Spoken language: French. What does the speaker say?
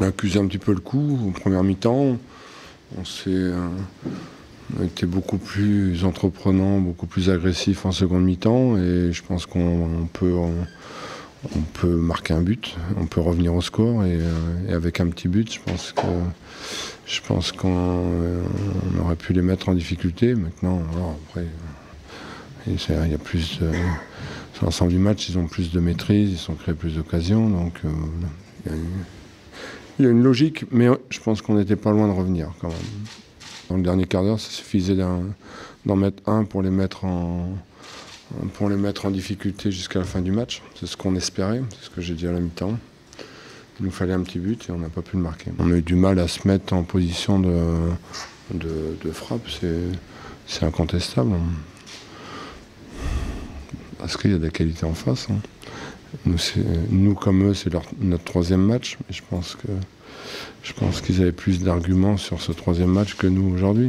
a accusé un petit peu le coup en première mi-temps. On s'est euh, été beaucoup plus entreprenant, beaucoup plus agressif en seconde mi-temps et je pense qu'on peut, on, peut marquer un but, on peut revenir au score et, euh, avec un petit but, je pense que je pense qu'on euh, aurait pu les mettre en difficulté. Maintenant, après, il y a plus de, sur l'ensemble du match, ils ont plus de maîtrise, ils ont créé plus d'occasions, donc il y a une logique, mais je pense qu'on n'était pas loin de revenir quand même. Dans le dernier quart d'heure, ça suffisait d'en mettre un pour les mettre en, pour les mettre en difficulté jusqu'à la fin du match. C'est ce qu'on espérait, c'est ce que j'ai dit à la mi-temps. Il nous fallait un petit but et on n'a pas pu le marquer. On a eu du mal à se mettre en position de, de, frappe, c'est incontestable. Parce qu'il y a des qualités en face. Hein. Nous, comme eux, c'est notre troisième match. que je pense qu'ils avaient plus d'arguments sur ce troisième match que nous aujourd'hui.